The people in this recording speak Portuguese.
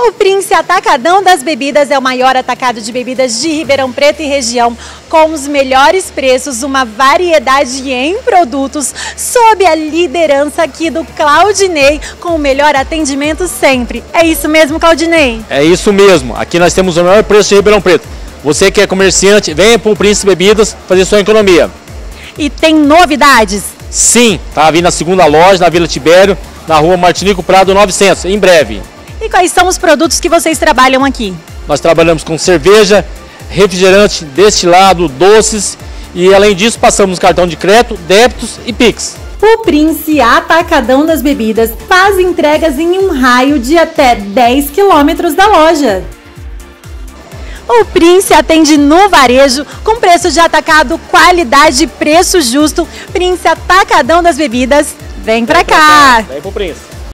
O Prince Atacadão das Bebidas é o maior atacado de bebidas de Ribeirão Preto e região, com os melhores preços, uma variedade em produtos, sob a liderança aqui do Claudinei, com o melhor atendimento sempre. É isso mesmo, Claudinei? É isso mesmo. Aqui nós temos o melhor preço de Ribeirão Preto. Você que é comerciante, venha para o Prince Bebidas fazer sua economia. E tem novidades? Sim, tá vindo a segunda loja na Vila Tibério, na rua Martinico Prado 900, em breve. E quais são os produtos que vocês trabalham aqui? Nós trabalhamos com cerveja, refrigerante, destilado, doces e além disso passamos cartão de crédito, débitos e Pix. O Prince Atacadão das Bebidas faz entregas em um raio de até 10 quilômetros da loja. O Prince atende no varejo com preço de atacado, qualidade e preço justo. Prince Atacadão das Bebidas, vem pra cá! Vem pro Prince.